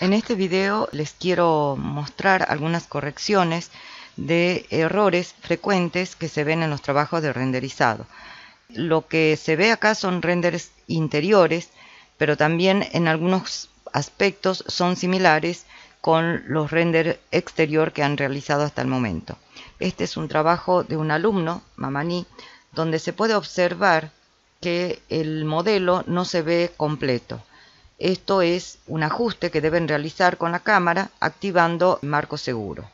En este video les quiero mostrar algunas correcciones de errores frecuentes que se ven en los trabajos de renderizado. Lo que se ve acá son renders interiores, pero también en algunos aspectos son similares con los renders exterior que han realizado hasta el momento. Este es un trabajo de un alumno, Mamani, donde se puede observar que el modelo no se ve completo. Esto es un ajuste que deben realizar con la cámara activando marco seguro.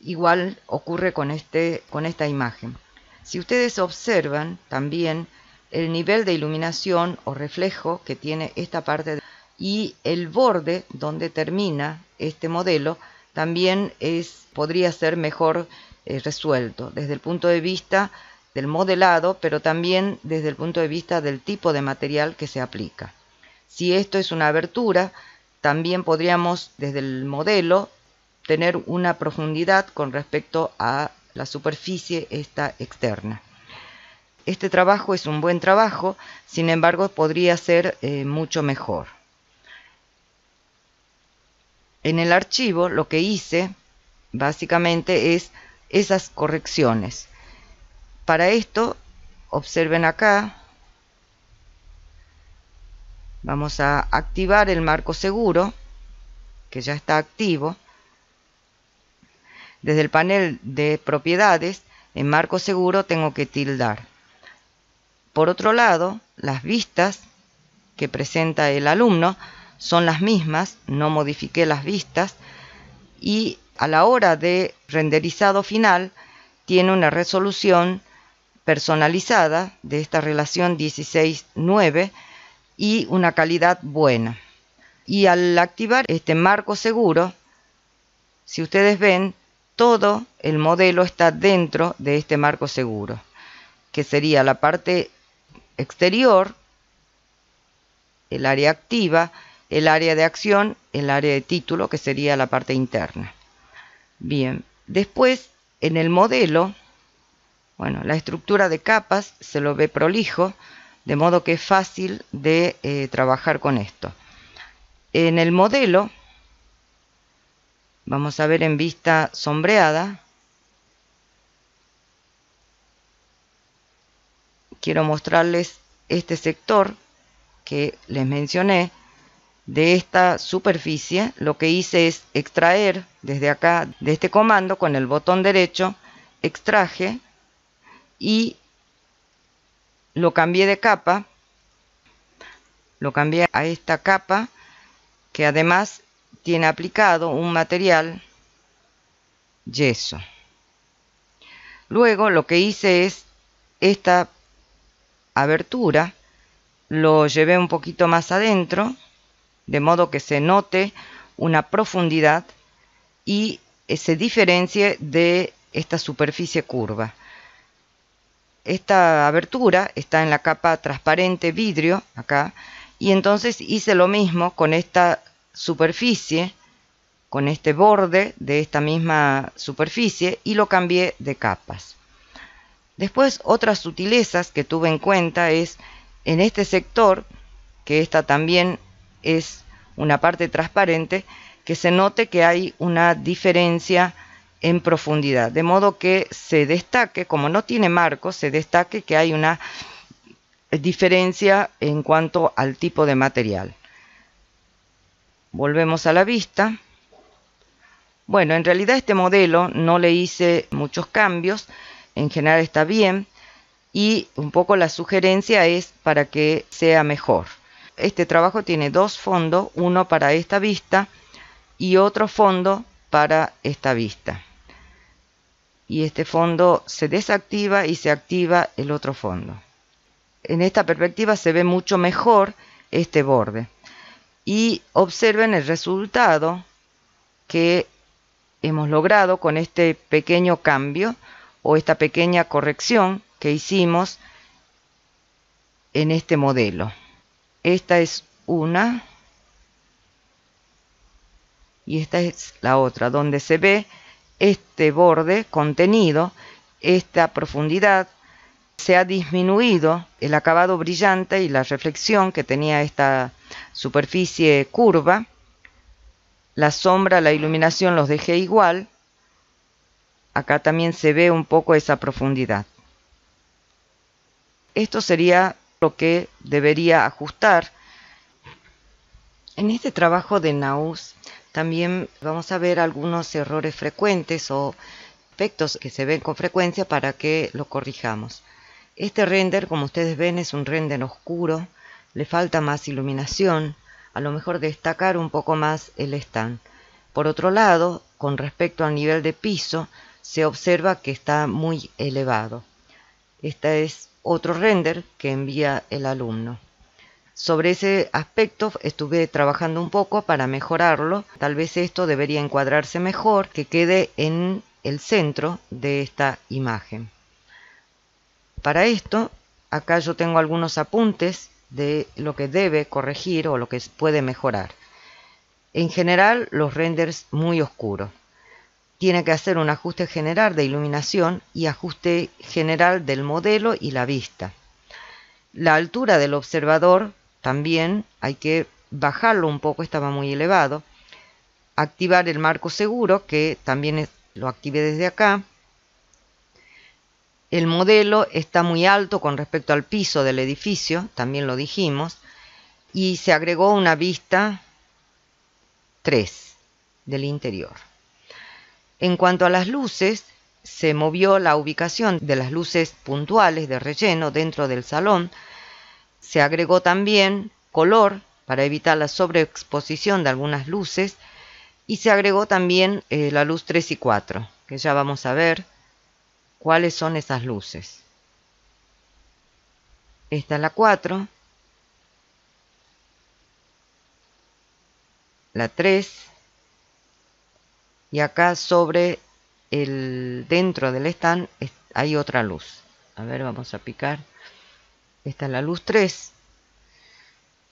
Igual ocurre con, este, con esta imagen. Si ustedes observan también el nivel de iluminación o reflejo que tiene esta parte y el borde donde termina este modelo también es, podría ser mejor eh, resuelto desde el punto de vista del modelado, pero también desde el punto de vista del tipo de material que se aplica. Si esto es una abertura, también podríamos desde el modelo tener una profundidad con respecto a la superficie esta externa. Este trabajo es un buen trabajo, sin embargo podría ser eh, mucho mejor. En el archivo lo que hice básicamente es esas correcciones. Para esto, observen acá, vamos a activar el marco seguro, que ya está activo. Desde el panel de propiedades, en marco seguro tengo que tildar. Por otro lado, las vistas que presenta el alumno son las mismas, no modifiqué las vistas y a la hora de renderizado final tiene una resolución personalizada de esta relación 16.9 y una calidad buena. Y al activar este marco seguro, si ustedes ven, todo el modelo está dentro de este marco seguro, que sería la parte exterior, el área activa, el área de acción, el área de título, que sería la parte interna. Bien, después en el modelo bueno, la estructura de capas se lo ve prolijo, de modo que es fácil de eh, trabajar con esto. En el modelo, vamos a ver en vista sombreada, quiero mostrarles este sector que les mencioné de esta superficie. Lo que hice es extraer desde acá, de este comando, con el botón derecho, extraje y lo cambié de capa, lo cambié a esta capa que además tiene aplicado un material yeso. Luego lo que hice es esta abertura, lo llevé un poquito más adentro, de modo que se note una profundidad y se diferencie de esta superficie curva. Esta abertura está en la capa transparente vidrio, acá, y entonces hice lo mismo con esta superficie, con este borde de esta misma superficie, y lo cambié de capas. Después, otras sutilezas que tuve en cuenta es en este sector, que esta también es una parte transparente, que se note que hay una diferencia en profundidad, de modo que se destaque, como no tiene marco, se destaque que hay una diferencia en cuanto al tipo de material. Volvemos a la vista. Bueno, en realidad este modelo no le hice muchos cambios, en general está bien, y un poco la sugerencia es para que sea mejor. Este trabajo tiene dos fondos, uno para esta vista y otro fondo para esta vista y este fondo se desactiva y se activa el otro fondo. En esta perspectiva se ve mucho mejor este borde. Y observen el resultado que hemos logrado con este pequeño cambio o esta pequeña corrección que hicimos en este modelo. Esta es una y esta es la otra, donde se ve este borde contenido, esta profundidad se ha disminuido el acabado brillante y la reflexión que tenía esta superficie curva. La sombra, la iluminación los dejé igual. Acá también se ve un poco esa profundidad. Esto sería lo que debería ajustar. En este trabajo de Naus también vamos a ver algunos errores frecuentes o aspectos que se ven con frecuencia para que lo corrijamos. Este render, como ustedes ven, es un render oscuro, le falta más iluminación, a lo mejor destacar un poco más el stand. Por otro lado, con respecto al nivel de piso, se observa que está muy elevado. Este es otro render que envía el alumno. Sobre ese aspecto estuve trabajando un poco para mejorarlo. Tal vez esto debería encuadrarse mejor, que quede en el centro de esta imagen. Para esto, acá yo tengo algunos apuntes de lo que debe corregir o lo que puede mejorar. En general, los renders muy oscuros. Tiene que hacer un ajuste general de iluminación y ajuste general del modelo y la vista. La altura del observador también hay que bajarlo un poco, estaba muy elevado. Activar el marco seguro, que también lo activé desde acá. El modelo está muy alto con respecto al piso del edificio, también lo dijimos, y se agregó una vista 3 del interior. En cuanto a las luces, se movió la ubicación de las luces puntuales de relleno dentro del salón. Se agregó también color para evitar la sobreexposición de algunas luces y se agregó también eh, la luz 3 y 4, que ya vamos a ver cuáles son esas luces. Esta es la 4. La 3. Y acá sobre el dentro del stand hay otra luz. A ver, vamos a picar. Esta es la luz 3.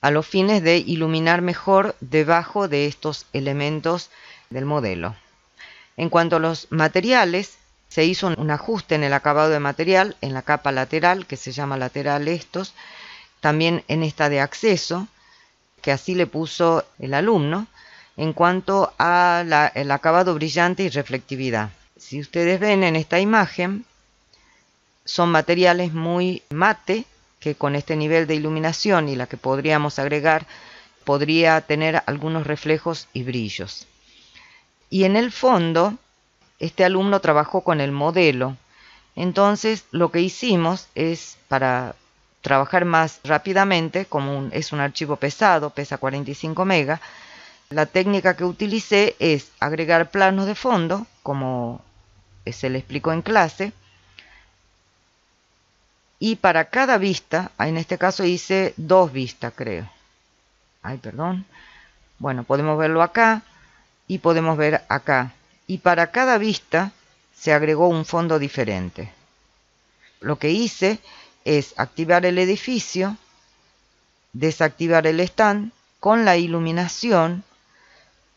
A los fines de iluminar mejor debajo de estos elementos del modelo. En cuanto a los materiales, se hizo un ajuste en el acabado de material, en la capa lateral, que se llama lateral estos, también en esta de acceso, que así le puso el alumno, en cuanto al acabado brillante y reflectividad. Si ustedes ven en esta imagen, son materiales muy mate, que con este nivel de iluminación y la que podríamos agregar, podría tener algunos reflejos y brillos. Y en el fondo, este alumno trabajó con el modelo. Entonces lo que hicimos es para trabajar más rápidamente, como es un archivo pesado, pesa 45 megas, la técnica que utilicé es agregar planos de fondo, como se le explicó en clase, y para cada vista, en este caso hice dos vistas, creo. Ay, perdón. Bueno, podemos verlo acá y podemos ver acá y para cada vista se agregó un fondo diferente. Lo que hice es activar el edificio, desactivar el stand, con la iluminación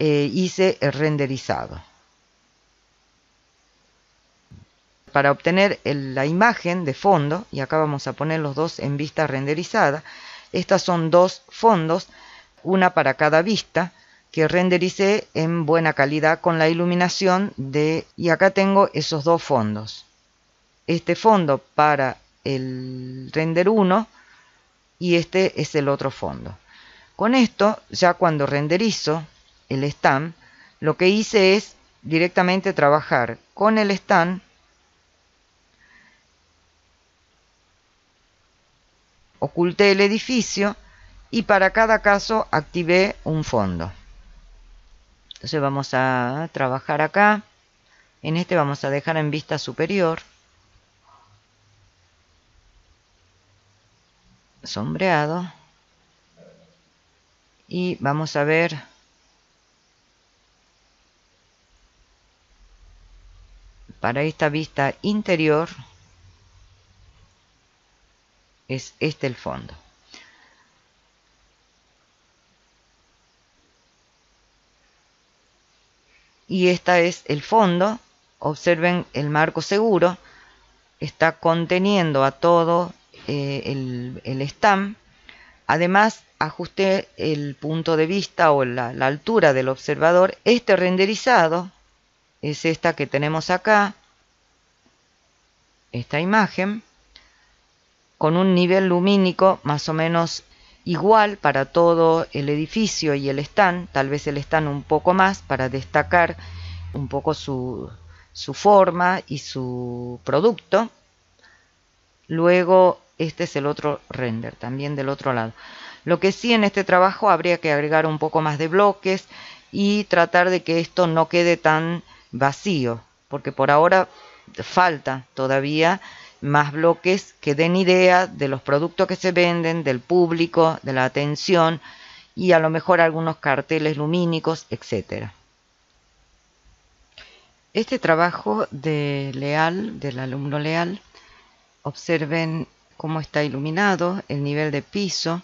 eh, hice el renderizado. Para obtener la imagen de fondo, y acá vamos a poner los dos en vista renderizada, estas son dos fondos, una para cada vista, que rendericé en buena calidad con la iluminación de... Y acá tengo esos dos fondos. Este fondo para el render 1 y este es el otro fondo. Con esto, ya cuando renderizo el stand, lo que hice es directamente trabajar con el stand oculté el edificio y para cada caso activé un fondo. Entonces vamos a trabajar acá. En este vamos a dejar en vista superior. Sombreado. Y vamos a ver para esta vista interior es este el fondo. y esta es el fondo observen el marco seguro está conteniendo a todo eh, el, el stand. Además, ajusté el punto de vista o la, la altura del observador. Este renderizado es esta que tenemos acá, esta imagen, con un nivel lumínico más o menos igual para todo el edificio y el stand, tal vez el stand un poco más para destacar un poco su, su forma y su producto. Luego este es el otro render, también del otro lado. Lo que sí en este trabajo habría que agregar un poco más de bloques y tratar de que esto no quede tan vacío, porque por ahora falta todavía más bloques que den idea de los productos que se venden, del público, de la atención y a lo mejor algunos carteles lumínicos, etc. Este trabajo de Leal, del alumno Leal, observen cómo está iluminado, el nivel de piso,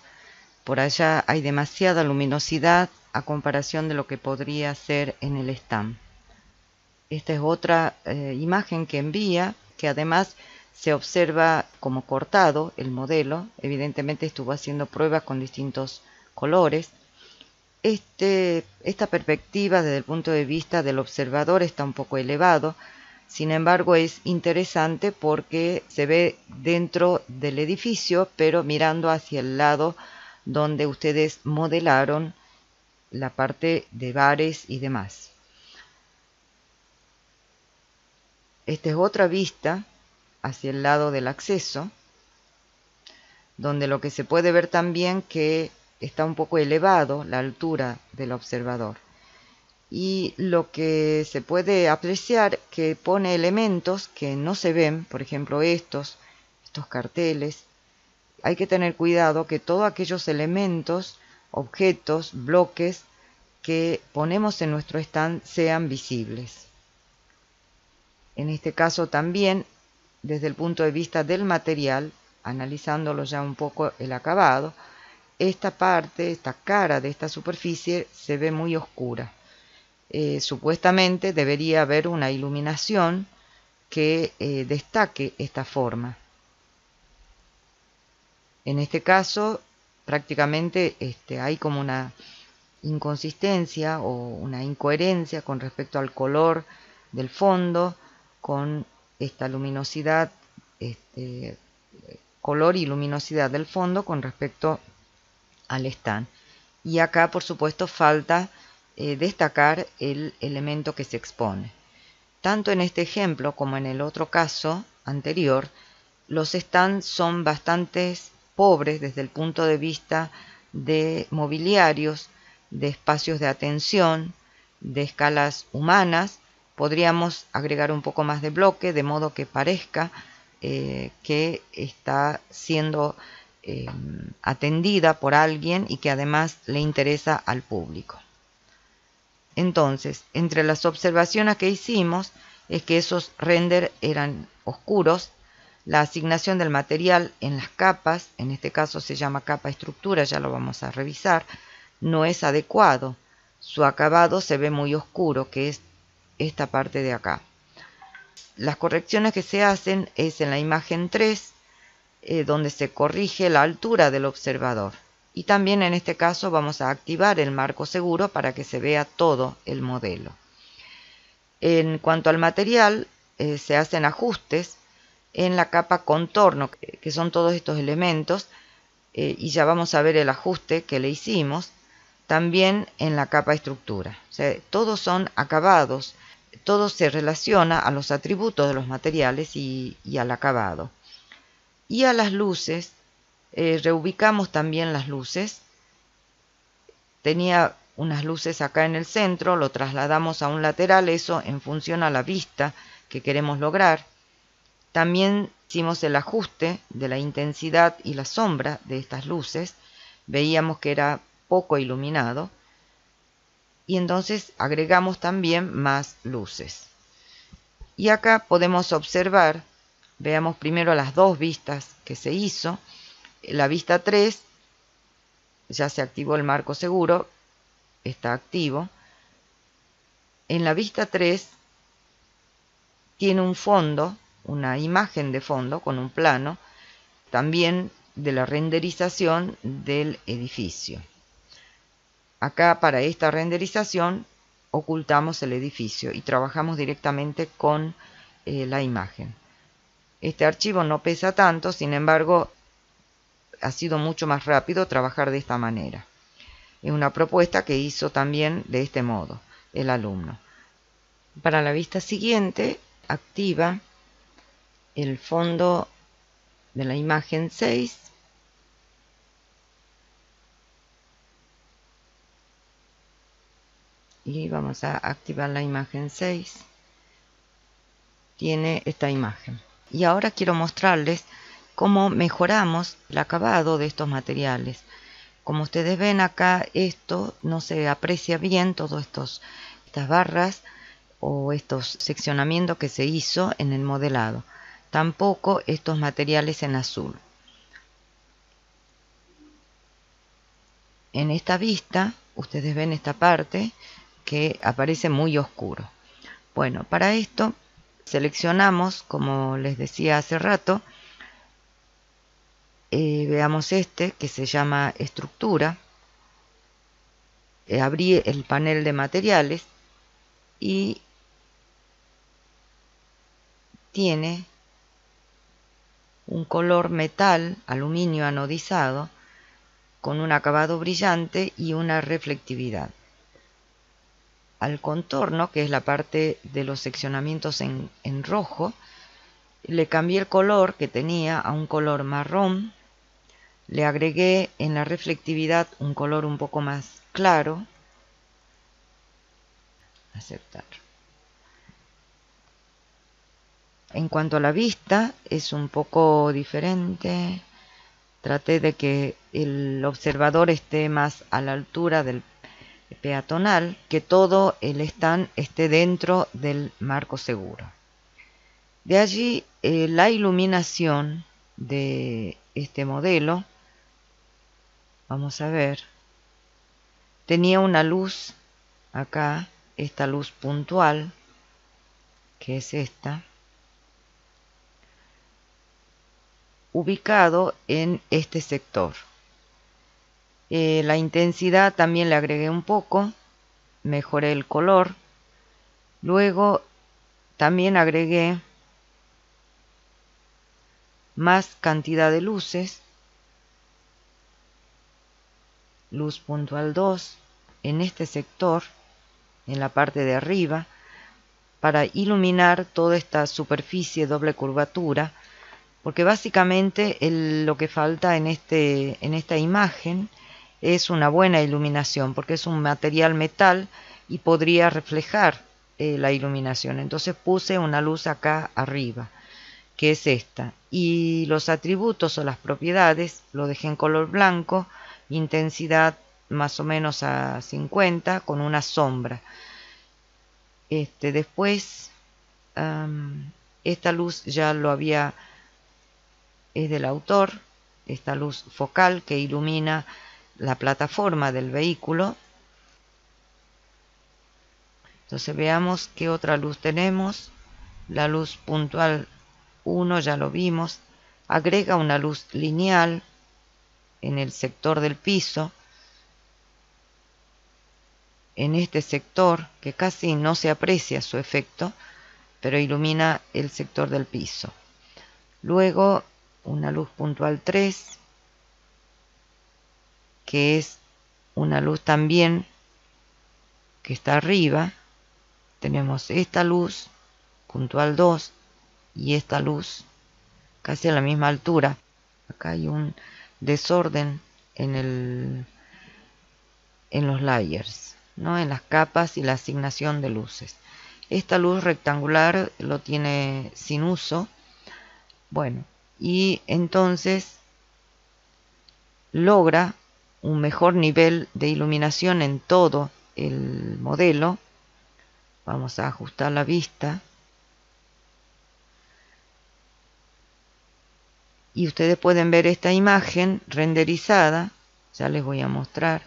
por allá hay demasiada luminosidad a comparación de lo que podría ser en el stand. Esta es otra eh, imagen que envía, que además se observa como cortado el modelo. Evidentemente estuvo haciendo pruebas con distintos colores. Este, esta perspectiva desde el punto de vista del observador está un poco elevado, sin embargo es interesante porque se ve dentro del edificio, pero mirando hacia el lado donde ustedes modelaron la parte de bares y demás. Esta es otra vista hacia el lado del acceso, donde lo que se puede ver también que está un poco elevado la altura del observador. Y lo que se puede apreciar que pone elementos que no se ven, por ejemplo estos, estos carteles. Hay que tener cuidado que todos aquellos elementos, objetos, bloques que ponemos en nuestro stand sean visibles en este caso también desde el punto de vista del material, analizándolo ya un poco el acabado, esta parte, esta cara de esta superficie se ve muy oscura. Eh, supuestamente debería haber una iluminación que eh, destaque esta forma. En este caso, prácticamente este, hay como una inconsistencia o una incoherencia con respecto al color del fondo, con esta luminosidad, este, color y luminosidad del fondo con respecto al stand. Y acá, por supuesto, falta eh, destacar el elemento que se expone. Tanto en este ejemplo como en el otro caso anterior, los stands son bastante pobres desde el punto de vista de mobiliarios, de espacios de atención, de escalas humanas podríamos agregar un poco más de bloque de modo que parezca eh, que está siendo eh, atendida por alguien y que además le interesa al público. Entonces, entre las observaciones que hicimos es que esos render eran oscuros, la asignación del material en las capas, en este caso se llama capa estructura, ya lo vamos a revisar, no es adecuado. Su acabado se ve muy oscuro, que es esta parte de acá. Las correcciones que se hacen es en la imagen 3, eh, donde se corrige la altura del observador. Y también en este caso vamos a activar el marco seguro para que se vea todo el modelo. En cuanto al material, eh, se hacen ajustes en la capa contorno, que son todos estos elementos, eh, y ya vamos a ver el ajuste que le hicimos, también en la capa estructura. todos son acabados todo se relaciona a los atributos de los materiales y, al acabado. Y a las luces, eh, reubicamos también las luces. Tenía unas luces acá en el centro, lo trasladamos a un lateral, eso en función a la vista que queremos lograr. También hicimos el ajuste de la intensidad y la sombra de estas luces. Veíamos que era poco iluminado y entonces agregamos también más luces. Y acá podemos observar, veamos primero las dos vistas que se hizo. La vista 3, ya se activó el marco seguro, está activo. En la vista 3 tiene un fondo una imagen de fondo con un plano, también de la renderización del edificio. Acá para esta renderización ocultamos el edificio y trabajamos directamente con eh, la imagen. Este archivo no pesa tanto, sin embargo, ha sido mucho más rápido trabajar de esta manera. Es una propuesta que hizo también de este modo el alumno. Para la vista siguiente, activa el fondo de la imagen 6 y vamos a activar la imagen 6 tiene esta imagen. Y ahora quiero mostrarles cómo mejoramos el acabado de estos materiales. Como ustedes ven acá esto no se aprecia bien todas estas barras o estos seccionamientos que se hizo en el modelado. Tampoco estos materiales en azul. En esta vista, ustedes ven esta parte que aparece muy oscuro. Bueno, para esto seleccionamos, como les decía hace rato, eh, veamos este que se llama estructura. Eh, abrí el panel de materiales y tiene un color metal, aluminio anodizado, con un acabado brillante y una reflectividad. Al contorno, que es la parte de los seccionamientos en, en rojo, le cambié el color que tenía a un color marrón, le agregué en la reflectividad un color un poco más claro, aceptar. En cuanto a la vista, es un poco diferente. Traté de que el observador esté más a la altura del peatonal, que todo el stand esté dentro del marco seguro. De allí eh, la iluminación de este modelo, vamos a ver, tenía una luz acá, esta luz puntual, que es esta, ubicado en este sector. Eh, la intensidad también le agregué un poco, mejoré el color. Luego también agregué más cantidad de luces. Luz puntual 2 en este sector, en la parte de arriba, para iluminar toda esta superficie doble curvatura porque básicamente lo que falta en, este, en esta imagen es una buena iluminación, porque es un material metal y podría reflejar eh, la iluminación. Entonces puse una luz acá arriba, que es esta. Y los atributos o las propiedades lo dejé en color blanco, intensidad más o menos a 50 con una sombra. Este, después, esta luz ya lo había es del autor, esta luz focal que ilumina la plataforma del vehículo. Entonces veamos qué otra luz tenemos. La luz puntual 1 ya lo vimos. Agrega una luz lineal en el sector del piso. En este sector que casi no se aprecia su efecto, pero ilumina el sector del piso. Luego una luz puntual 3, que es una luz también que está arriba. Tenemos esta luz puntual 2 y esta luz casi a la misma altura. Acá hay un desorden en el en los layers, ¿no? en las capas y la asignación de luces. Esta luz rectangular lo tiene sin uso. Bueno, y entonces logra un mejor nivel de iluminación en todo el modelo. Vamos a ajustar la vista. Y ustedes pueden ver esta imagen renderizada. Ya les voy a mostrar.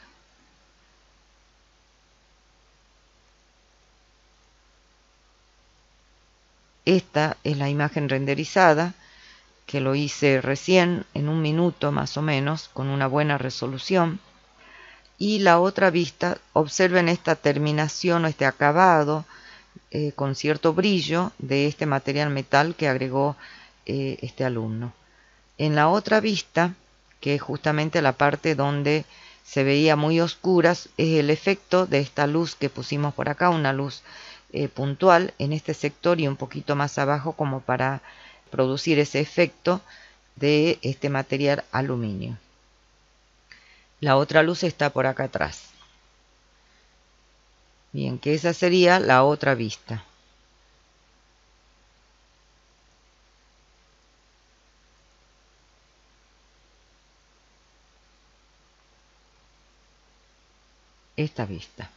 Esta es la imagen renderizada que lo hice recién en un minuto más o menos con una buena resolución. Y la otra vista, observen esta terminación o este acabado eh, con cierto brillo de este material metal que agregó eh, este alumno. En la otra vista, que es justamente la parte donde se veía muy oscuras, es el efecto de esta luz que pusimos por acá, una luz eh, puntual en este sector y un poquito más abajo como para producir ese efecto de este material aluminio. La otra luz está por acá atrás. Bien, que esa sería la otra vista. Esta vista.